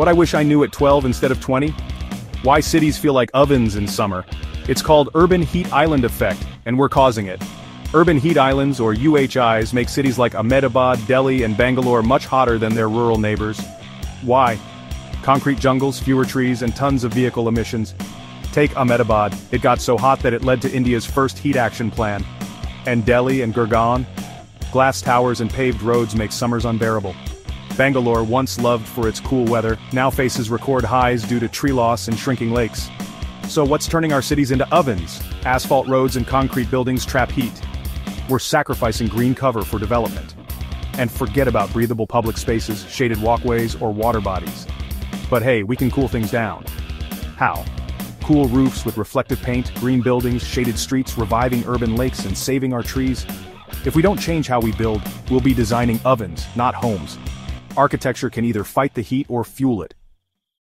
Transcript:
What I wish I knew at 12 instead of 20? Why cities feel like ovens in summer. It's called Urban Heat Island Effect, and we're causing it. Urban heat islands, or UHIs, make cities like Ahmedabad, Delhi, and Bangalore much hotter than their rural neighbors. Why? Concrete jungles, fewer trees, and tons of vehicle emissions. Take Ahmedabad, it got so hot that it led to India's first heat action plan. And Delhi and Gurgaon? Glass towers and paved roads make summers unbearable. Bangalore, once loved for its cool weather, now faces record highs due to tree loss and shrinking lakes. So what's turning our cities into ovens? Asphalt roads and concrete buildings trap heat. We're sacrificing green cover for development. And forget about breathable public spaces, shaded walkways, or water bodies. But hey, we can cool things down. How? Cool roofs with reflective paint, green buildings, shaded streets, reviving urban lakes, and saving our trees? If we don't change how we build, we'll be designing ovens, not homes. Architecture can either fight the heat or fuel it.